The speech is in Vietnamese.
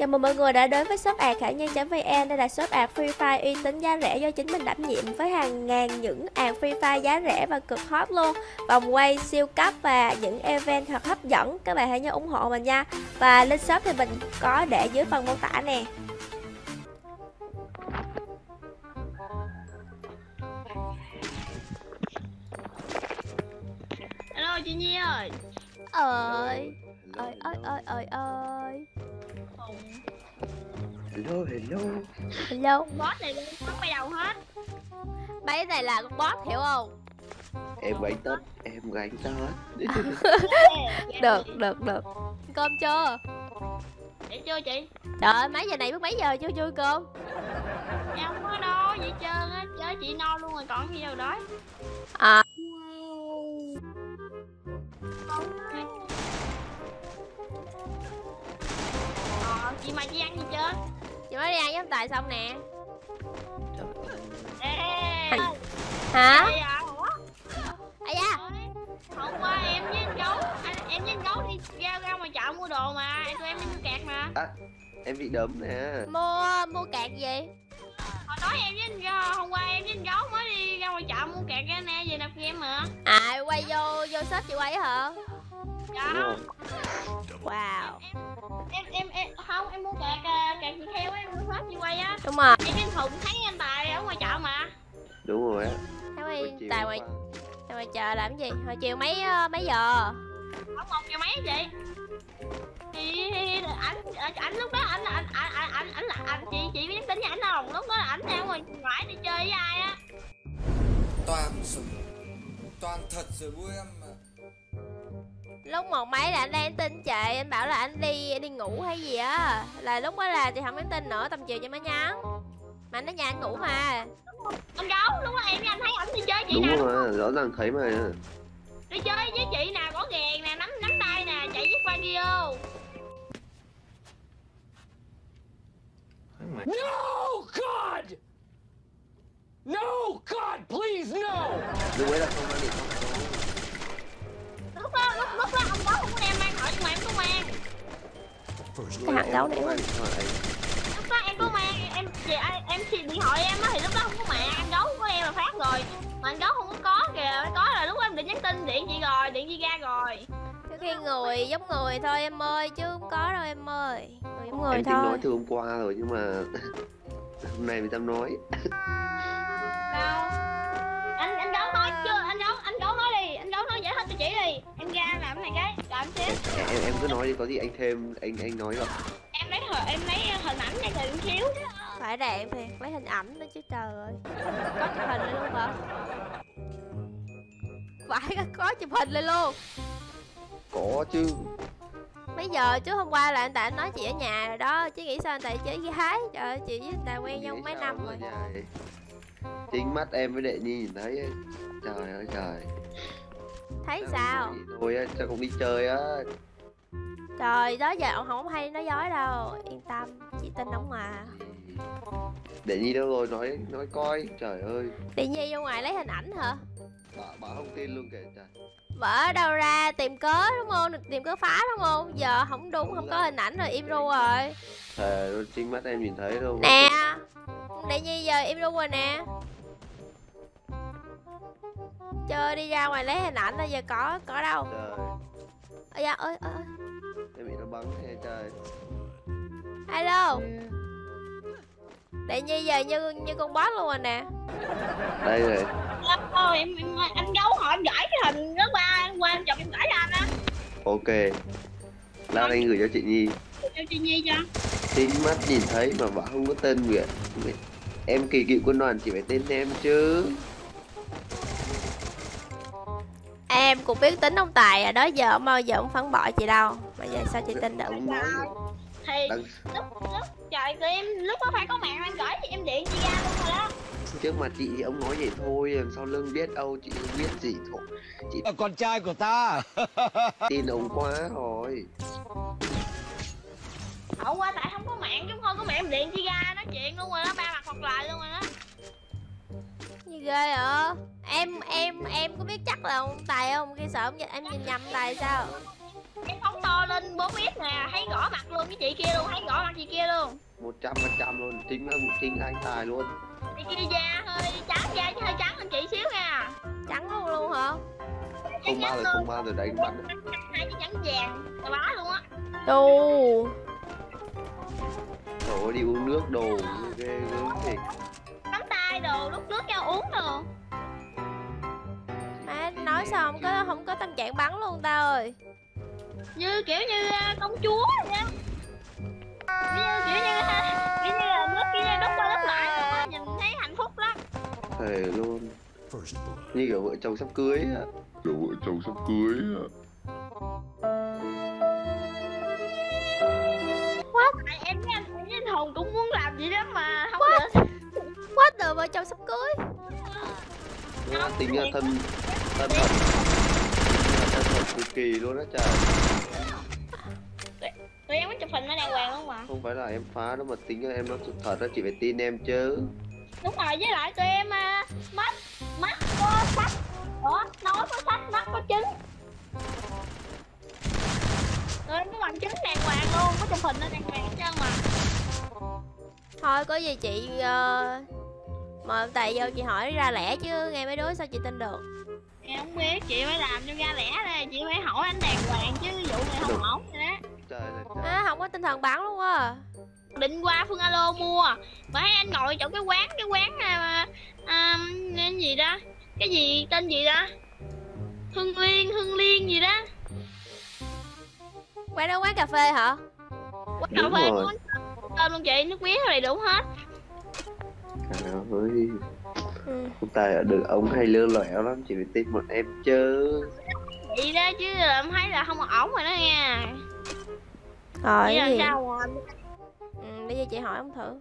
Chào mừng mọi người đã đến với shop ạc khả nhân.vn Đây là shop ạc Free Fire uy tín giá rẻ do chính mình đảm nhiệm với hàng ngàn những ạc Free Fire giá rẻ và cực hot luôn. Vòng quay siêu cấp và những event thật hấp dẫn. Các bạn hãy nhớ ủng hộ mình nha. Và link shop thì mình có để dưới phần mô tả nè. Hello chị Nhi ơi. Ơi Ơi ơi ơi ơi ơi Hello, hello. Hello Boss này luôn, không bay đầu hết Mấy này là con boss hiểu không? Em gánh tết, em gánh tết. Được được được Cơm chưa? Để chưa chị? Trời ơi mấy giờ này biết mấy giờ chưa chui cơm? Em không có đâu, vậy trơn á Chớ chị no luôn rồi còn gì đâu đói À Chị mà chị ăn gì chưa? Chị mới đi ăn với Tài xong nè Ê, Hả? À? Ây da Hôm qua em với anh gấu anh, Em với anh gấu đi ra, ra ngoài chợ mua đồ mà Em tụi em đi mua kẹt mà Em bị đấm nè. Mua mua kẹt gì? Hồi tối em với anh Gấu- hôm qua em với anh gấu mới đi ra ngoài chợ mua kẹt ra nè Về nạp game mà À quay vô vô shop chị quay hả? Đúng Dạ không? Wow. Em em em không em mua kẹt à, kẹt chị theo em mua hết chị quay á. Đúng rồi. Em trên thùng thấy anh tài ở ngoài chợ mà. Đúng rồi á. Thấy chiều Tài ngoài, tài ngoài chờ làm gì? Hồi chiều mấy ờ, mấy giờ? ở một giờ mấy chị? Thì thì ảnh ảnh lúc đó ảnh là ảnh ảnh ảnh ảnh ảnh là ảnh chị chị có nhắn tin với ảnh không? Lúc đó là ảnh đang ngoài ngoài đi chơi với ai á? Toàn sự toàn thật rồi vui em Lúc một mấy là anh đang tin chị Anh bảo là anh đi đi ngủ hay gì á Là lúc đó là chị không nhắn tin nữa Tầm chiều chị mới nhắn Mà anh ở nhà anh ngủ mà anh gấu lúc đó em với anh thấy ảnh đi chơi chị Đúng nè rồi, rõ ràng thấy mà. đi chơi với chị nè có ghèn nè nắm nắm tay nè chạy với Fagio No, God! No, God, please, no! Lúc ấy là không điện thoại. Nhưng mà em có mang Cái hạng điện thoại. lúc đó em có mang em chị em chị điện thoại em á thì lúc đó không có mạng anh gấu của em là phát rồi. Mà anh gấu không có có kìa có là lúc đó em định nhắn tin điện chị rồi điện chị ra rồi. Cứ khi người giống người thôi em ơi Chứ không có đâu em ơi. Người giống người Em thôi. nói từ hôm qua rồi nhưng mà hôm nay mới dám nói. đâu làm xíu Em, em, em cứ nói đi có gì anh thêm anh anh nói rồi. em lấy hình em lấy hình ảnh này thì một xíu Phải đẹp thì lấy hình ảnh nữa chứ trời ơi Có chụp hình lên luôn hả? Phải có- có chụp hình lên luôn Có chứ. Mấy giờ trước hôm qua là anh anh nói chị ở nhà rồi đó Chứ nghĩ sao anh Tài chơi Thái Trời ơi chị với anh Tài quen nhau mấy năm rồi. Chính mắt em với đệ nhi nhìn thấy ấy. Trời ơi trời. Thấy sao Thôi á, chắc cũng đi chơi á. Trời đó giờ ông không hay nói dối đâu Yên tâm chị tin ông mà Đệ nhi đâu rồi nói nói coi. Trời ơi. Đi Nhi vô ngoài lấy hình ảnh hả Bà bà không tin luôn kìa trời. Ở đâu ra tìm cớ đúng không Tìm cớ phá đúng không Giờ không đúng không có hình ảnh rồi im ru rồi Thề luôn, chính mắt em nhìn thấy đâu. Nè Đi Nhi giờ im ru rồi nè Chơi đi ra ngoài lấy hình ảnh là giờ có có đâu Trời, Ôi da ơi ơi ơi. em bị nó bắn thế trời. Alo Đệ Nhi giờ như như con boss luôn rồi nè Đây rồi. thôi em, em anh gấu hỏi em gửi cái hình đó qua em qua em chụp em gửi cho anh á Ok. Lát anh gửi cho chị Nhi. cho chị nhi cho Chính mắt nhìn thấy mà bảo không có tên Nguyệt. Em kỳ cựu quân đoàn chỉ phải tên em chứ. Em cũng biết tính ông Tài à đó giờ ông bao giờ ông phản bội chị đâu. Mà giờ sao chị tin được thì lúc lúc trời tụi em lúc đó phải có mạng anh gửi thì em điện chị ra luôn rồi đó. Trước mặt chị thì ông nói vậy thôi, làm sau lưng biết đâu chị không biết gì thôi. Là con trai của ta. Tin ông quá rồi. hậu qua tại không có mạng chứ không có mạng em điện chị ra nói chuyện luôn rồi đó ba mặt hoặc lại luôn rồi đó. Như ghê hả Em em em có biết chắc là ông Tài không? Khi sợ ông nhìn- em nhìn nhầm Tài sao? Em phóng to lên bố biết nè thấy rõ mặt luôn với chị kia luôn thấy rõ mặt chị kia luôn. Một trăm phần trăm luôn chính là chính anh tài luôn. Chị kia da hơi trắng da chứ hơi trắng hơn chị xíu nha. Trắng luôn luôn hả? Không bao giờ không bao giờ đánh bắn. Hai cái trắng vàng là bá luôn á. Đù đổ đi uống nước đồ ghê gớm thì nắm tay đồ đút nước cho uống đồ nói sao không có không có tâm trạng bắn luôn ta ơi. Như kiểu như à, công chúa vậy á như kiểu như ha, kiểu như là nước kia đút qua đút lại nhìn thấy hạnh phúc lắm. Thề luôn. Như kiểu vợ chồng sắp cưới á. Kiểu vợ chồng sắp cưới á. Tại em với anh với anh hùng cũng muốn làm vậy đó mà không What? được. Quá từ vợ chồng sắp cưới? Nó tính là thân thân thật thân thật cực kỳ luôn á trời tụi em có chụp hình nó đàng hoàng không mà không phải là em phá đâu mà tính là em nói sự thật á chị phải tin em chứ. Đúng rồi với lại tụi em à, mắt mắt có sách đó nói có sách mắt có trứng. Tụi em có bằng chứng đàng hoàng luôn có chụp hình nó đàng hoàng hết trơn mà. Thôi có gì chị uh, mời ông tài vô chị hỏi ra lẽ chứ nghe mấy đứa sao chị tin được em không biết chị phải làm cho ra lẽ đây chị phải hỏi anh đàng hoàng chứ vụ này không ổn rồi đó trời ơi trời. À, không có tinh thần bắn luôn á. Định qua phương alo mua. Mà thấy anh ngồi chỗ cái quán cái quán à, à, cái gì đó? Cái gì tên gì đó? Hưng liên hưng liên gì đó. Quán đó quán cà phê hả? Quán cà Đúng phê rồi. luôn tên luôn chị nước mía đầy đủ hết. Trời ơi. Ông Tài ở đường ông hay lơ lẻo lắm Chị phải tin một em chứ. Vậy đó chứ em thấy là không ổn rồi đó nha. Rồi Vậy cái là gì? sao rồi? Ừ, bây giờ chị hỏi ông thử